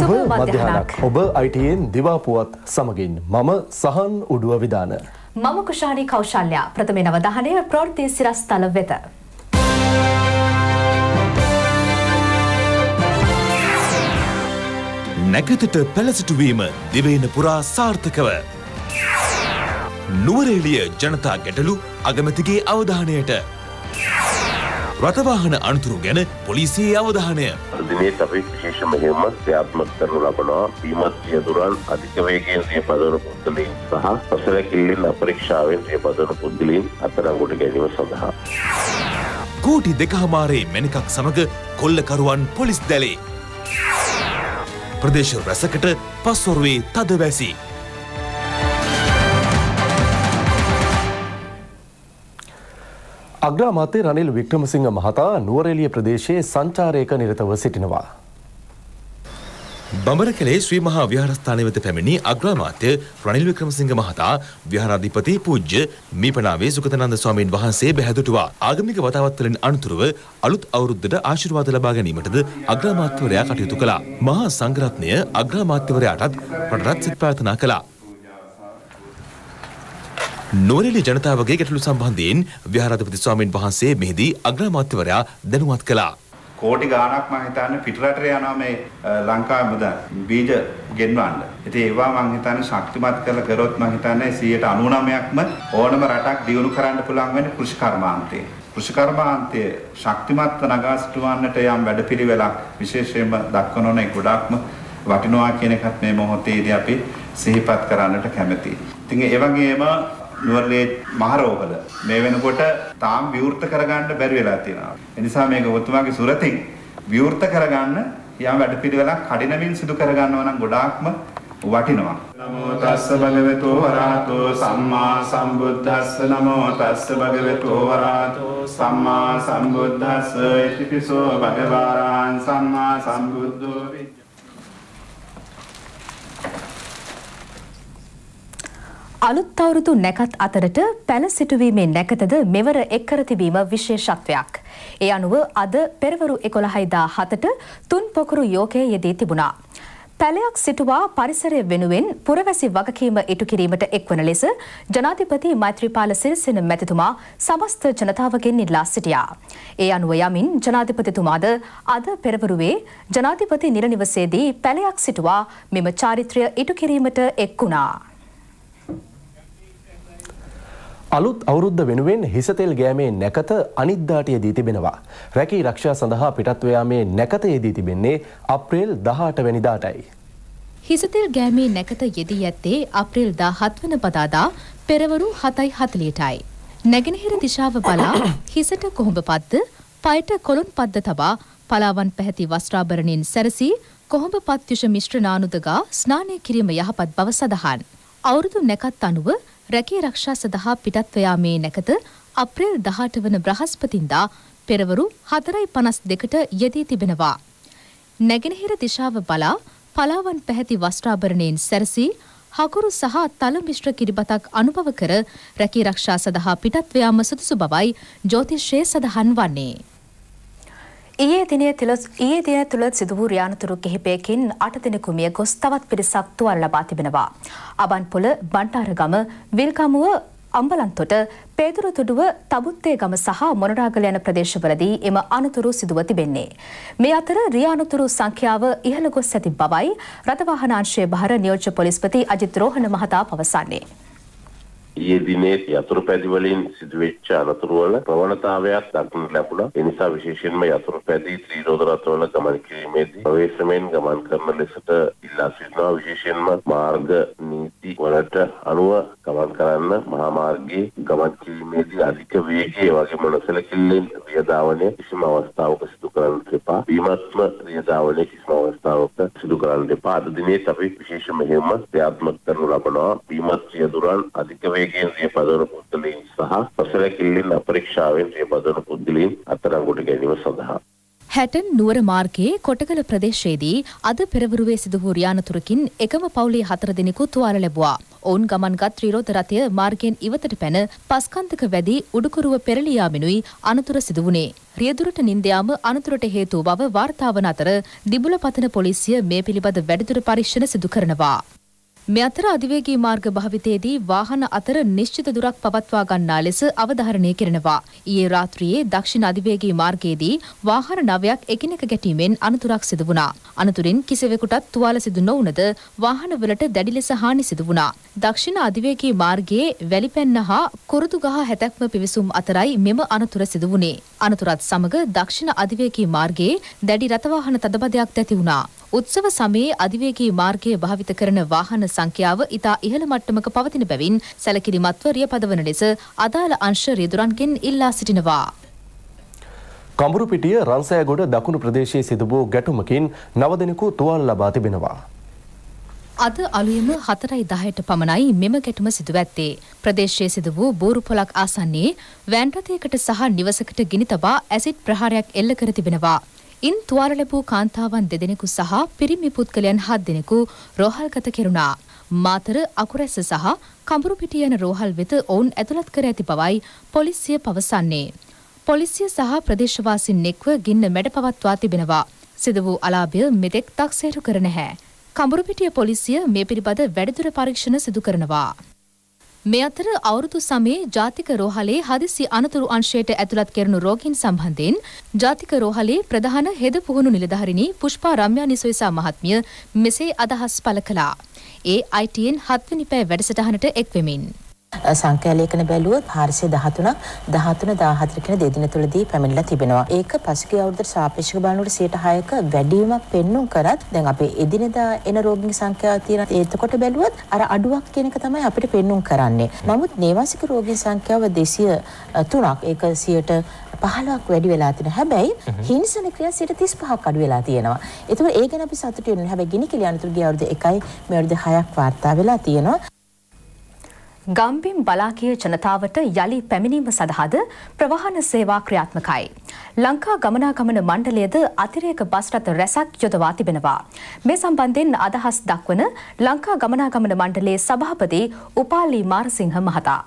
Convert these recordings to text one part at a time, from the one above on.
සුබ මධ්‍යහනක් ඔබ අයිටයෙන් දිවාපුවත් සමගින් මම සහන් උඩුව විධාන. මම කුෂාණී කෞශල්යා ප්‍රථම නවධානය ප්‍රෘති සිරස්තල වෙත. නැකතට පැලසිටුවීම දිවයින පුරා සාර්ථකව. නුවරේලිය ජනතා ගැටලු අගමැතිගේ අවධානයට. රථවාහන අනතුරු ගැන පොලිසියේ අවධානය. දිනේත් අපි විශේෂ මෙහෙම ක්‍රියාත්මක කරනු ලබනවා බීමත් සියදුරන් අධික වේගයෙන් සියපදවන පුද්ගලයන් සහ පසලකිල්ලෙන් අපරීක්ෂාවෙන් සියපදවන පුද්ගලයන් අත්අඩංගුවට ගැනීම සඳහා. කෝටි දෙකහමාරේ මැනිකක් සමග කොල්ලකරුවන් පොලිස් දැලේ. ප්‍රදේශ රැසකට පස්වරුවේ තද අග්‍රාමාත්‍ය රනිල් වික්‍රමසිංහ මහතා නුවරෙලිය ප්‍රදේශයේ සංචාරයක නිරතව සිටිනවා. බඹර කළේ ශ්‍රී මහා විහාරස්ථානය වෙත පැමිණි අග්‍රාමාත්‍ය රනිල් වික්‍රමසිංහ මහතා විහාරාධිපති පූජ්‍ය මීපනාවේ සුගතනන්ද ස්වාමීන් වහන්සේ බැහැදුටුවා. ආගමික වතාවත් වලින් අනතුරුව අලුත් අවුරුද්දට ආශිර්වාද ලබා ගැනීමටද අග්‍රාමාත්‍යවරයා කටයුතු කළා. මහා සංඝරත්නය අග්‍රාමාත්‍යවරයාටත් රටරත් සිත් ප්‍රාර්ථනා කළා. නොරෙලි ජනතාවගේ ගැටලු සම්බන්ධයෙන් විහාරාධිපති ස්වාමීන් වහන්සේ මෙහිදී අග්‍රාමාත්‍යවරයා දැනුවත් කළා. කෝටි ගාණක් මම හිතන්නේ පිටරටට යනවා මේ ලංකාවේ මුදල් බීජ ගෙන්වන්න. ඉතින් ඒවා මම හිතන්නේ ශක්තිමත් කරලා කරොත් මම හිතන්නේ 99%ක්ම ඕනම රටක් දියුණු කරන්න පුළුවන් වෙන්නේ කෘෂිකර්මාන්තයේ. කෘෂිකර්මාන්තය ශක්තිමත්ව නගා සිටුවන්නට යම් වැඩපිළිවෙලක් විශේෂයෙන්ම දක්වනෝනේ ගොඩක්ම වටිනවා කියන එකත් මේ මොහොතේදී අපි සිහිපත් කරන්නට කැමැතියි. ඉතින් ඒ වගේම නුවරලේ මහරෝහල මේ වෙනකොට තාම විවෘත කරගන්න බැරි වෙලා තියෙනවා. ඒ නිසා මේක ඔබතුමාගේ සුරතින් විවෘත කරගන්න යම් වැඩපිළිවෙලක් කඩිනමින් සිදු කරගන්නවා නම් ගොඩාක්ම වටිනවා. නමෝ තස්ස භගවතු වරහතෝ සම්මා සම්බුද්දස්ස නමෝ තස්ස භගවතු වරහතෝ සම්මා සම්බුද්දස්ස ඉතිපිසෝ භගවාරං සම්මා සම්බුද්ධෝ අලුත් අවුරුදු නැකත් අතරට පැල සිටුවීමේ නැකතද මෙවර එක්කර තිබීම විශේෂත්වයක්. ඒ අනුව අද පෙරවරු එකොළහයිදා හතට තුන් පොකුරු යෝකය යෙදී තිබුණා. පැලයක් සිටුවා පරිසරය වෙනුවෙන් පුරවැසි වගකීම ඉටු කිරීමට එක්වන ලෙස ජනාධිපති මෛත්‍රීපාල සිරිසෙන මැතිතුමා සමස්ත ජනතාවගෙන් ඉල්ලා සිටියා. ඒ අනුව යමින් ජනාධිපතිතුමාද අද පෙරවරුවේ ජනාධිපති නිරනිවසේදී පැලයක් සිටුවා මෙම චාරිත්‍රය ඉටු කිරීමට එක්වුණා. අලුත් අවුරුද්ධ වෙනුවෙන් හිසතෙල් ගෑමේ නැකත අනිද්දාට යෙදී තිබෙනවා. රැකී රක්ෂා සඳහා පිටත්වයාමේ නැකත යෙදී තිබෙන්නේ අප්‍රේල් දහට වැනිදාටයි. හිසතෙල් ගෑමේ නැකත යෙදී ඇත්තේ අප්‍රේල් දා හත්වන පදාදා පෙරවරු හතයි හතලියටයි. නැගෙනහිර දිශාව බලා හිසට කොහොඹ පද්ද පයට කොළුන් පද්ද තබා පලාවන් පැහැති වස්ත්‍රාභරණයෙන් සැරසී කොහොඹ පත්යුෂ මිශ්‍රනානුදගා ස්නානය කිරීම යහපත් බව සඳහන්. අවුරුදු නැකත් අනුව රැකී රක්ෂා සඳහා පිටත්ව යාමේ නැකත අප්‍රේල් 18 වන බ්‍රහස්පතින්දා පෙරවරු 4:52ට යෙදී තිබෙනවා. නැගෙනහිර දිශාව බලා පලාවන් පැහැති වස්ත්‍රාභරණයෙන් සැරසී හකුරු සහ තල මිශ්‍ර කිරිබතක් අනුභව කර රැකී රක්ෂා සඳහා පිටත්ව යාම සුදුසු බවයි ජ්‍යොතිෂයේ සඳහන් වන්නේ. ඊයේ දිනේ තුළ ඊයේ දින තුළ සිදු වූ රියානතුරු කිහිපයකින් අට දිනකු මිය ගොස් තවත් පිරිසක් තුවාල ලබා තිබෙනවා. අබන්පොළ බණ්ඩාරගම විල්කමුව අම්බලන්තොට පේදුරු තුඩුව තබුත්තේ ගම සහ මොනරාගල යන ප්‍රදේශවලදී එම අනතුරු සිදුව තිබෙන්නේ. මේ අතර රියානතුරු සංඛ්‍යාව ඉහළ ගොස් ඇති බවයි රථවාහනාංශයේ භාර නියෝජ්‍ය පොලිස්පති අජිත් රෝහණ මහතා පවසන්නේ. ඊයේ දිනේ යතුරු පැදි වලින් සිදුවෙච්ච අනතුරු වල ප්‍රවණතාවයක් දක්නට ලැබුණා. ඒ නිසා විශේෂයෙන්ම යතුරු පැදි ත්‍රිරෝද රථවල ගමන් කිරීමේදී ප්‍රවේශමෙන් ගමන් කරන ලෙසට ඉල්ලා සිටිනවා. විශේෂයෙන්ම මාර්ග නීති වලට අනුව ගමන් කරන්න මහා මාර්ගයේ ගමන් කිරීමේදී අධික වේගය වගේම නොසලකිල්ලෙන් රියදාවනය කිසිම අවස්ථාවක සිදු කරන්න එපා. බීමත්ම රියදාවනය කිසිම අවස්ථාවක සිදු කරන්න එපා. අද දිනේත් අපි විශේෂ මෙහෙයුම ක්‍රියාත්මක කරනු ලබනවා. බීමත් රියදුරන් අධික වේග වේගයෙන් සියපදවන පුද්ගලයන් සහ පසලකිල්ලෙන් අපරීක්ෂාවෙන් සියපදවන පුද්ගලයන් අත්අඩංගුවට ගැනීම සඳහා හැටන් නුවර මාර්ගයේ කොටගල ප්‍රදේශයේදී අද පෙරවරුවේ සිදු වූ රියානතුරකින් එකම පවුලේ හතර දෙනෙකු තුවාල ලැබුවා. ඔවුන් ගමන්ගත් ත්‍රිරෝධ රථය මාර්ගයෙන් ඉවතට පැන පස්කන්තක වැදි උඩුකුරුව පෙරලියාමිනුයි අනතුර සිදු වුණේ. රියදුරට නින්දයාම අනතුරට හේතු බව වාර්තාවන අතර දිබුල පතන පොලිසිය මේ පිළිබඳ වැඩිදුර පරීක්ෂණ සිදු කරනවා. මේ අතර අධිවේගී මාර්ග භාවිතයේදී වාහන අතර නිශ්චිත දුරක් පවත්වා ගන්නා ලෙස අවධාරණය කරනවා. ඊයේ රාත්‍රියේ දක්ෂිණ අධිවේගී මාර්ගයේදී වාහන නවයක් එකිනෙක ගැටීමෙන් අනතුරක් සිදු වුණා. අනතුරින් කිසිවෙකුටත් තුවාල සිදු නොවුනද වාහනවලට දැඩි ලෙස හානි සිදු වුණා. දක්ෂිණ අධිවේගී මාර්ගයේ වැලිපැන්න හා කුරුදුගහ හැතැක්ම පිවිසුම් අතරයි මෙම අනතුර සිදු වුණේ. අනතුරත් සමග දක්ෂිණ අධිවේගී මාර්ගයේ දැඩි රථවාහන තදබදයක් ඇති වුණා. උත්සව සමයේ අධිවේගී මාර්ගය භාවිත කරන වාහන සංඛ්‍යාව ඉතා ඉහළ මට්ටමක පවතින බැවින් සැලකිලිමත්ව රියපදවන ලෙස අදාළ අංශ රියදුරන්ගෙන් ඉල්ලා සිටිනවා. කඹුරුපිටිය රන්සෑගොඩ දකුණු ප්‍රදේශයේ සිදු වූ ගැටුමකින් නව දෙනෙකු තුවාල ලබා තිබෙනවා. අද අලුයම හතරයි දහයට පමණයි මෙම ගැටුම සිදුව ඇත්තේ. ප්‍රදේශයේ සිදු වූ බෝරු පොලක් ආසන්නේ වෑන් රථයකට සහ නිවසකට ගිනි තබා ඇසිඩ් ප්‍රහාරයක් එල්ල කර තිබෙනවා. ඉන් තුවාල ලැබූ කාන්තාවන් දෙදෙනෙකු සහ පිරිමි පුද්ගලයන් හත් දෙනෙකු රෝහල්ගත කෙරුණා. මාතර අකුරැස්ස සහ කඹුරුපිටිය යන රෝහල් වෙත ඔවුන් ඇතුළත් කර ඇති බවයි පොලිසිය පවසන්නේ. පොලිසිය සහ ප්‍රදේශවාසින් එක්ව ගින්න මැඩ පවත්වා තිබෙනවා. සිදු වූ අලාභය මෙතෙක් තක්සේරු කර නැහැ. කඹුරුපිටිය පොලිසිය මේ පිළිබඳ වැඩිදුර පරීක්ෂණ සිදු කරනවා. මේ අතර අවුරුදු සමයේ ජාතික රෝහලේ හදිසි අනතුරු අංශයට ඇතුළත් කෙරුණු රෝගීන් සම්බන්ධයෙන් ජාතික රෝහලේ ප්‍රධාන හෙද පුහුණු නිලධාරිණී පුෂ්පා රම්‍යා නිසොයිසා මහත්මිය මෙසේ අදහස් පළ කළා. ඒ ITN හත්වනි පැය වැඩසටහනට එක්වෙමින්. සංඛ්‍යාලේඛන බැලුවොත් 413ක් 13 14 කියන දෙදින තුලදී පැමිණිලා තිබෙනවා. ඒක පසුගිය අවුරුද්දට සාපේක්ෂව බලනකොට 106ක වැඩිවීමක් පෙන්눔 කරත් දැන් අපේ එදිනෙදා එන රෝගීන් සංඛ්‍යාව තියෙන එතකොට බැලුවොත් අර අඩුවක් කියන එක තමයි අපිට පෙන්눔 කරන්නේ. නමුත් නේවාසික රෝගීන් සංඛ්‍යාව 203ක් ඒක 100ට 15ක් වැඩි වෙලා තියෙනවා. හැබැයි හිංසන ක්‍රියා 35ක් අඩු වෙලා තියෙනවා. ඒතකොට ඒ ගැන අපි සතුටු වෙනවා. හැබැයි ගිනි කිලි අනතුරු ගිය අවුරුදු 1යි මේ අවුරුදු 6ක් වාර්තා වෙලා තියෙනවා. ගම්බිම් බලාකිය ජනතාවට යළි පැමිණීම සඳහාද ප්‍රවාහන සේවා ක්‍රියාත්මකයි. ලංකා ගමනාගමන මණ්ඩලයද අතිරේක බස් රථ රැසක් යොදවා තිබෙනවා. මේ සම්බන්ධයෙන් අදහස් දක්වන ලංකා ගමනාගමන මණ්ඩලයේ සභාපති උපාලි මාරසිංහ මහතා.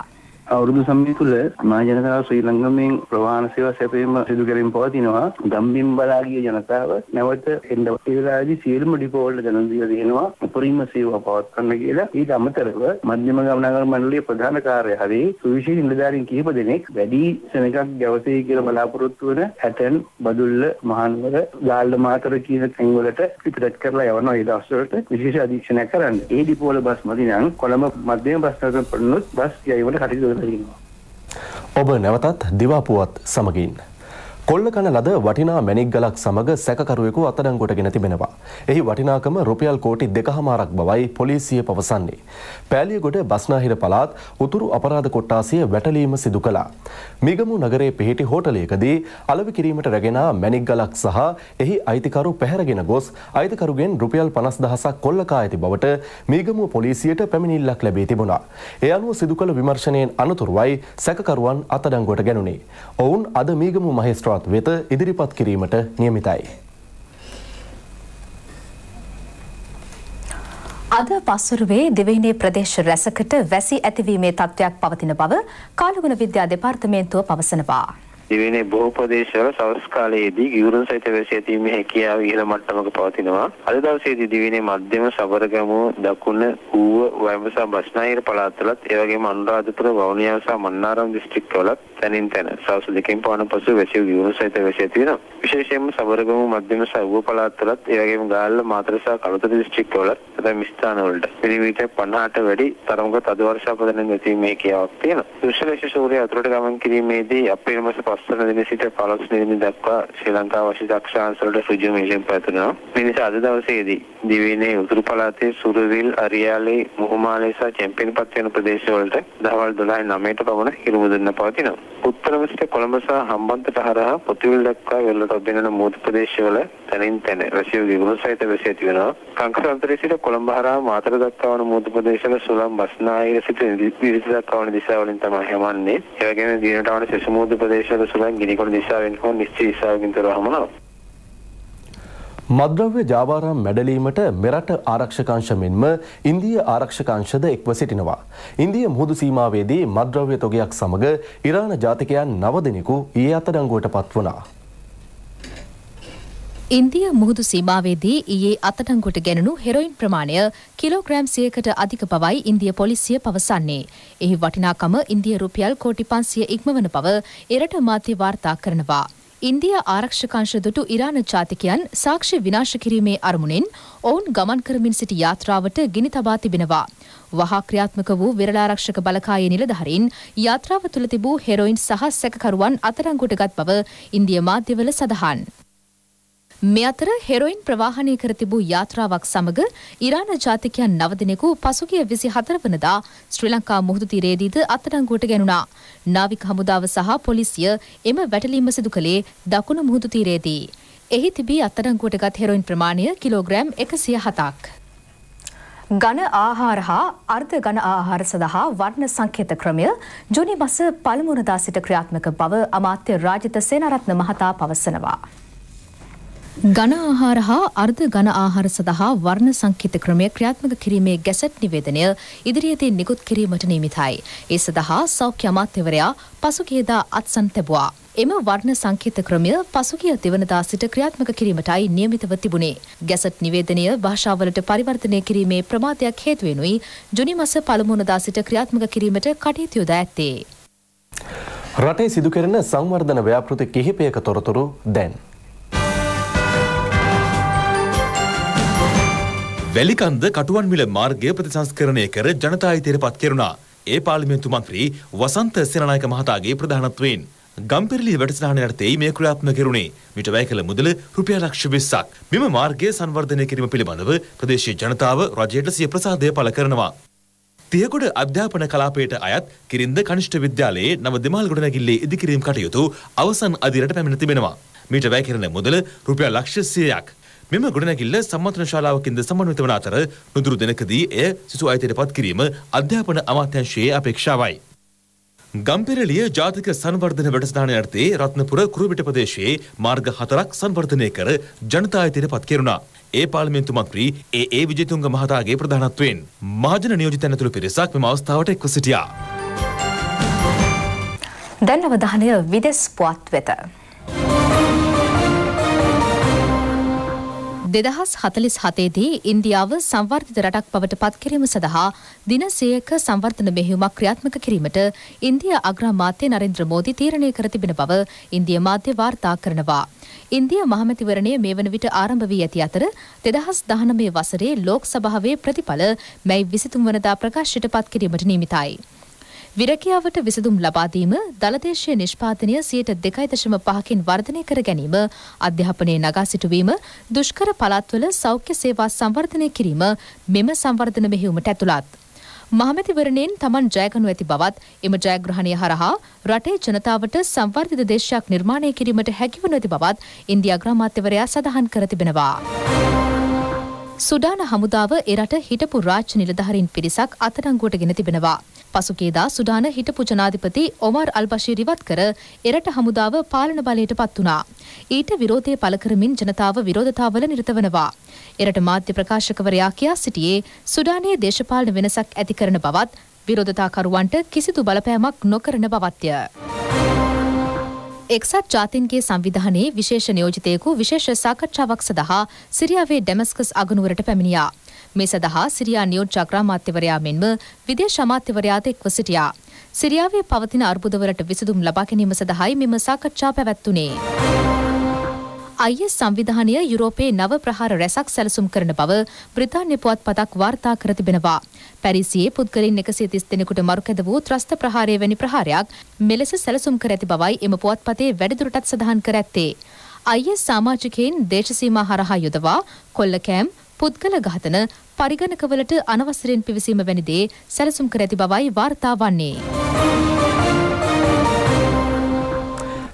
අවුරුදු සමය තුළ මහජනතාව ශ්‍රී ලංකමෙන් ප්‍රවාහන සේවා සැපීම සිදු කරමින් පවතිනවා. ගම්බිම් බලා ගිය ජනතාව නැවත එන්න ඒ වෙලාවේදී සියලුම ඩිපෝ වල දැනුම් දීලා තියෙනවා උපරිම සේවා පවත්වන්න කියලා. ඊට අමතරව මධ්‍යම ගමනාගමන මණ්ඩලයේ ප්‍රධාන කාර්යාලයේ සුවිශේෂී නිලධාරීන් කිහිප දෙනෙක් වැඩි සෙනඟක් ගැවසෙයි කියලා බලාපොරොත්තු වන හැටන් බදුල්ල මහනුවර ගාල්ල මාතර කියන තැන්වලට පිටත් කරලා යවනවා ඒ දවස්වලට විශේෂ අධීක්ෂණයක් කරන්න. ඒ ඩිපෝ වල බස් මදි නම් කොළඹ මධ්‍යම බස් නිලධාරීන් පනොත් බස් යයිවල කටයුතු කරනවා. ඔබ නැවතත් දිවාපුවත් සමගින්. කොල්ල කන ලද වටිනා මැණික් ගලක් සමග සැකකරුවෙකු අත්අඩංගුවට ගෙන තිබෙනවා. එහි වටිනාකම රුපියල් කෝටි දෙකහමාරක් බවයි පොලිසිය පවසන්නේ. පෑලියගොඩ බස්නාහිර පළාත් උතුරු අපරාධ කොට්ටාසිය වැටලීම සිදු කළා. මිගමු නගරයේ පිහිටි හෝටලයකදී අලෙවි කිරීමට රැගෙන මැණික් ගලක් සහ එහි අයිතිකරු පැහැරගෙන ගොස් අයිතිකරුගෙන් රුපියල් 50000ක් කොල්ලකා ඇති බවට මිගමුව පොලිසියට පැමිණිල්ලක් ලැබී තිබුණා. ඒ අනුව සිදු කළ විමර්ශනයෙන් අනතුරුවයි සැකකරුවන් අත්අඩංගුවට ගැනුණේ. ඔවුන් අද මිගමු මහේස්ත්‍රාත් වෙත ඉදිරිපත් කිරීමට නියමිතයි. අද පස්වරුවේ දෙවයිනේ ප්‍රදේශ රැසකට වැසි ඇතිවීමේ තත්ත්වයක් පවතින බව කාලගුණ විද්‍යා දෙපාර්තමේන්තුව පවසනවා. දිවයිනේ බොහෝ ප්‍රදේශවල සවස් කාලයේදී ගිවුරුන් සහිත වැසි ඇතිවීමේ හැකියාව ඉහළ මට්ටමක පවතිනවා. අද දවසේදී දිවයිනේ මධ්‍යම සබරගමුව දකුණ ඌව වයඹ සහ බස්නාහිර පළාත්වලත් ඒ වගේම අනුරාධපුර වවුනියාව සහ මන්නාරම් දිස්ත්‍රික්කවලත් තැනින් තැන සවස් දෙකෙන් පවන පසු වැසි ගිවුරුන් සහිත වැසි ඇති වෙනවා. විශේෂයෙන්ම සබරගමුව මධ්‍යම සහ ඌව පළාත්වලත් ඒ වගේම ගාල්ල මාතර සහ කළුතර දිස්ත්‍රික්කවලත් ඇතැම් ස්ථානවලට මිලිමීටර් 50ට වැඩි තරමක තද වර්ෂාපතන නැතිවීමේ හැකියාවක් තියෙනවා. විශේෂ සූර්ය අතුරට ගමන් කිරීමේදී අප්‍රේල් මාස පස්වන දින සිට 15 වෙනි දින දක්වා ශ්‍රී ලංකාව වශී දක්ෂාංශවලට ඍජු මෙහෙයුම් පැවැත්වෙනවා. මේ නිසා අද දවසේදී දිවයිනේ උතුරු පළාතේ සුරවිල් අරියාලේ මුහුමාලේ සහ චැම්පියන්පත් වෙන ප්‍රදේශවලට දහවල් 12:09ට පමණ හිරු මුදුන්න පවතිනවා. උත්තර වෙස්ට කොළඹ සහ හම්බන්තොට හරහා පොතුවිල් දක්වා වෙරළට ඔබෙනන මූද ප්‍රදේශවල තනින් තැන වැසියු ගිගුරු සහිත වැසි ඇති වෙනවා. කංකසන්තරේ සිට කොළඹ හරහා මාතර දක්වා වන මූද ප්‍රදේශවල සුළං බස්නාහිර සිට විවිධ දක්වා වන දිශාවලින් තමයි යවන්නේ. ඒ වගේම දිනට වන සෙසු මූද ප්‍රදේශවල සුළං ගිනිකොළ දිශාවෙන් හෝ නිශ්චිත දිශාවකින් තොරව හමුනවා. මද්‍රව්‍ය ජාවාරම් මැඩලීමට මෙරට ආරක්ෂකාංශ මෙන්ම ඉන්දිය ආරක්ෂකාංශද එක්ව සිටිනවා. ඉන්දිය මුහුදු සීමාවේදී මද්‍රව්‍ය තොගයක් සමග ඉරාන ජාතිකයන් නව දෙනෙකු ඊයේ අත්අඩංගුවට පත්වනා. ඉන්දිය මුහුදු සීමාවේදී ඊයේ අතටංගුවට ගැනුණු හෙරොයින් ප්‍රමාණය කිලෝග්‍රෑම් සියකට අධික බවයි ඉන්දිය පොලිසිය පවසන්නේ. එහි වටිනාකම ඉන්දිය රුපියල් කෝටි පන්සිය ඉක්මවන බව එරට මාධ්‍ය වාර්තා කරනවා. ඉන්දිය ආරක්ෂකංශ දුටු ඉරාන ජාතිකයන් සාක්ෂි විනාශ කිරීමේ අරමුණෙන් ඔවුන් ගමන් කරමින් සිටි යාත්‍රාවට ගිනි තබා තිබෙනවා. වහා ක්‍රියාත්මක වූ වෙරළාරක්ෂක බලකායේ නිලධහරින් යාත්‍රාව තුළ තිබූ හෙරොයින් සහ සැකකරුවන් අතරංගුට ගත් බව ඉන්දිය මාධ්‍යවල සඳහන්. මේ අතර හෙරොයින් ප්‍රවාහනය කර තිබූ යාත්‍රාවක් සමග ඉරාන ජාතිකයන් නව දෙනෙකු පසුගිය විසි හතර වනදා ශ්‍රී ලංකා මුහුදු තීරයේදීද අත්අඩංගුවට ගැනුණා. නාවික හමුදාව සහ පොලිසිය එම වැටලීම සිදු කළේ දකුණු මුහුදු තීරයේදී. එහි තිබී අත්අඩංගුවට ගත් හෙරොයින් ප්‍රමාණය කිලෝග්‍රෑම් එකසිය හතක්. ගණ ආහාර හා අර්ධ ගණ ආහාර සඳහා වර්ණ සංකේත ක්‍රමය ජුනි මස පළමුවනදා සිට ක්‍රියාත්මක බව අමාත්‍ය රාජිත සේනාරත්න මහතා පවසනවා. ගණ ආහාර හා අර්ධ ගණ ආහාර සඳහා වර්ණ සංකේත ක්‍රමය ක්‍රියාත්මක කිරීමේ ගැසට් නිවේදනය ඉදිරියේදී නිකුත් කිරීමට නියමිතයි. ඒ සඳහා සෞඛ්‍ය අමාත්‍යවරයා පසුගියදා අත්සන් තැබුවා. එම වර්ණ සංකේත ක්‍රමය පසුගිය දෙවනදා සිට ක්‍රියාත්මක කිරීමටයි නියමිතව තිබුණේ. ගැසට් නිවේදනය භාෂාවලට පරිවර්තනය කිරීමේ ප්‍රමාදයක් හේතුවෙනුයි ජුනි මස පළමුවනදා සිට ක්‍රියාත්මක කිරීමට කටයුතු යොදා ඇත්තේ. රටේ සිදු කෙරෙන සංවර්ධන ව්‍යාපෘති කිහිපයක තොරතුරු දැන්. වැලිකන්ද කටුවන් මිල මාර්ගය ප්‍රතිසංස්කරණය කර ජනතා හිතයට පත් කෙරුණා. ඒ පාර්ලිමේන්තු මන්ත්‍රී වසන්ත සේනානායක මහතාගේ ප්‍රධානත්වයෙන් ගම්පෙරළිය වැඩසටහන යටතේ මේ ක්‍රියාත්මක කෙරුණේ. මිට වැය කළ මුදල රුපියල් ලක්ෂ 20ක්. මෙම මාර්ගය සංවර්ධනය කිරීම පිළිබඳව ප්‍රදේශීය ජනතාව රජයට සිය ප්‍රසාදය පළ කරනවා. තියගොඩ අධ්‍යාපන කලාපයට අයත් කිරින්ද කනිෂ්ඨ විද්‍යාලයේ නව දෙමාල් ගොඩනැගිල්ලේ ඉදිකිරීම් කටයුතු අවසන් අදිරට පැමිණ තිබෙනවා. මීට වැය කෙරෙන මුදල රුපියල් ලක්ෂ 100ක්. මෙම ගොඩනැගිල්ල සම්මන්ත්‍රණ ශාලාවකින්ද සමන්විත වන අතර නුදුරු දෙනකදී එය සිසු අයිතියට පත් කිරීම අධ්‍යාපන අමාත්‍යංශයේ අපේක්ෂාවයි. ගම්පෙරළිය ජාතික සංවර්ධන වැඩසටහන යටතේ රත්නපුර කුරුවිට ප්‍රදේශයේ මාර්ග හතරක් සංවර්ධනය කර ජනතා අයිතියට පත් කෙරුණා. ඒ පාර්ලිමේන්තු මන්ත්‍රී ඒ ඒ විජේතුංග මහතාගේ ප්‍රධානත්වයෙන් මහජන නියෝජිතයන් ඇතුළු පිරිසක් මෙම අවස්ථාවට එක්ව සිටියා. දැන් අවධානය විදෙස් පුවත් වෙත. දෙදහස් හතලිස් හතේදී ඉන්දියාව සංවර්ධිත රටක් බවට පත්කිරීම සඳහා දින සේයක සංවර්ධන මෙහෙයුමක් ක්‍රියාත්මක කිරීමට ඉන්දිය අග්‍රාමාත්‍ය නරේන්ද්‍ර මෝදි තීරණය කර තිබෙන බව ඉන්දිය මාධ්‍ය වාර්තා කරනවා. ඉන්දිය මහමැතිවරණය මේ වන විට ආරම්භ වී ඇති අතර දෙදහස් දහනමේ වසරේ ලෝක් සභාවේ ප්‍රතිඵල මැයි විසිතුම් වනදා ප්‍රකාශයට පත් කිරීමට නිමිතයි. විරකියාවට විසඳුම් ලබාදීම දළදේශය නිෂ්පාදනය සියයට දෙකයි දශම පහකින් වර්ධනය කර ගැනීම අධ්‍යාපනයේ නගා සිටුවීම දුෂ්කර පළාත්වල සෞඛ්‍ය සේවා සංවර්ධනය කිරීම මෙම සංවර්ධන මෙහෙයුමට ඇතුළත්. මහමැතිවරණයෙන් තමන් ජයගනු ඇති බවත් එම ජයග්‍රහණය හරහා රටේ ජනතාවට සංවර්ධිත දේශයක් නිර්මාණය කිරීමට හැකිවනු ඇති බවත් ඉන්දියා ග්‍රාමාත්‍යවරයා සඳහන් කර තිබෙනවා. සුඩාන හමුදාව එරට හිටපු රාජ්‍ය නිලධහරින් පිරිසක් අතරංගුවට ගෙන තිබෙනවා. පසුගේදා සුඩාන හිටපු ජනාධිපති ඔමර් අල්බශීර් ඉවත් කර එරට හමුදාව පාලන බලයට පත් වුණා. ඊට විරෝධය පළ කරමින් ජනතාව විරෝධතාවල නිරත වනවා. එරට මාධ්‍ය ප්‍රකාශකවරයා කියා සිටියේ සුඩානයේ දේශපාලන වෙනසක් ඇති කරන බවත් විරෝධතාකරුවන්ට කිසිදු බලපෑමක් නොකරන බවත්ය. එක්සත් ජාතින්ගේ සංවිධානයේ විශේෂ නියෝජිතයෙකු විශේෂ සාකච්ඡාවක් සඳහා සිරියාවේ ඩැමස්කස් අගනුවරට පැමිණියා. මේ සඳහා සිරියා නියෝජ්‍ය අග්‍රාමාත්‍යවරයා මෙන්ම විදේශ අමාත්‍යවරයාද එක්ව සිටියා. සිරියාවේ පවතින අර්බුදවලට විසඳුම් ලබා ගැනීම සඳහායි මෙම සාකච්ඡා පැවැත්වුණේ. IS සංවිධානය යුරෝපයේ නව ප්‍රහාර රැසක් සැලසුම් කරන බව බ්‍රිතාන්‍ය පුවත්පතක් වාර්තා කර තිබෙනවා. පැරිසියේ පුද්ගලින් එකසිය තිස් දෙනෙකුට මරුකැද වූ ත්‍රස්ත ප්‍රහාරය වැනි ප්‍රහාරයක් මෙලෙස සැලසුම් කර ඇති බවයි එම පුවත්පතේ වැඩිදුරටත් සඳහන් කර ඇත්තේ. IS සාමාජිකයින් දේශසීමා හරහා යොදවා කොල්ලකෑම් පුද්ගල ඝාතන පරිගණකවලට අනවසරයෙන් පිවිසීම වැනි දේ සැලසුම් කර ඇති බවයි වාර්තා වන්නේ.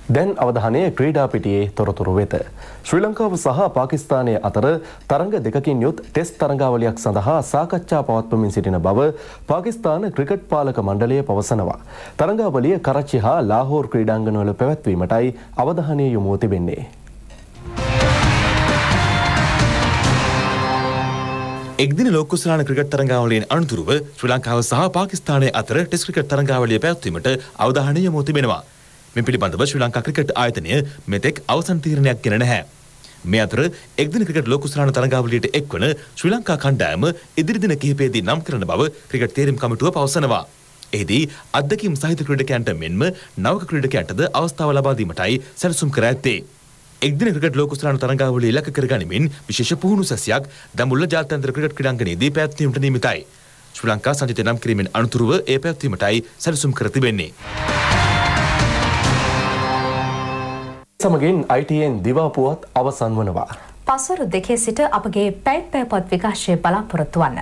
දැන් අවධානය ක්‍රීඩා පිටියේ තොරතුරු වෙත. ශ්‍රී ලංකාව සහ පාකිස්තානය අතර තරඟ දෙකකින් යුත් ටෙස්ට් තරඟාවලියක් සඳහා සාකච්ඡා පවත්වමින් සිටින බව පාකිස්තාන ක්‍රිකට් පාලක මණ්ඩලය පවසනවා. තරඟාවලිය කරච්චි හා ලාහෝර් ක්‍රීඩාංගනවල පැවැත්වීමටයි අවධානය යොමුව තිබෙන්නේ. එක්දින ලෝකුසලාන ක්‍රිකට් තරඟාවලියෙන් අනතුරුව ශ්‍රී ලංකාව සහ පාකිස්තානය අතර ටෙස්ට් ක්‍රිකට් තරඟාවලිය පැවැත්වීමට අවධානය යොමු තිබෙනවා. මේ පිළිබඳව ශ්‍රී ලංකා ක්‍රිකට් ආයතනය මෙතෙක් අවසන් තීරණයක් ගෙන නැහැ. මේ අතර එක්දින ක්‍රිකට් ලෝකුසලාන තරඟාවලියට එක්වන ශ්‍රී ලංකා කණ්ඩායම ඉදිරි දින කිහිපයේදී නම් කරන බව ක්‍රිකට් තේරීම් කමිටුව පවසනවා. එහිදී අත්දැකීම් සහිත ක්‍රීඩකයන්ට මෙන්ම නවක ක්‍රීඩකයන්ටද අවස්ථාව ලබා දීමටයි සැලසුම් කර ඇත්තේ. එක්දින ක්‍රිකට් ලෝකුස්ත්‍රාන තරඟාවලිය ඉලක්ක කරගනිමින් විශේෂ පුහුණු සැසියක් දඹුල්ල ජාත්‍යන්තර ක්‍රිකට් ක්‍රීඩාංගණයේදී පැවැත්වීමට නියමිතයි. ශ්‍රී ලංකා සංජිත නම් කිරීමෙන් අනතුරුව ඒ පැවැත්වීමටයි සැලසුම් කර තිබෙන්නේ. සමගින් ITN දිවා පුවත් අවසන් වනවා. පසුරු දෙකේ සිට අපගේ පැයි පැපොත් විකාශය බලාපොරොත්තු වන්න.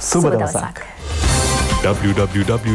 සුබ දවසක්. www.itnnews.lk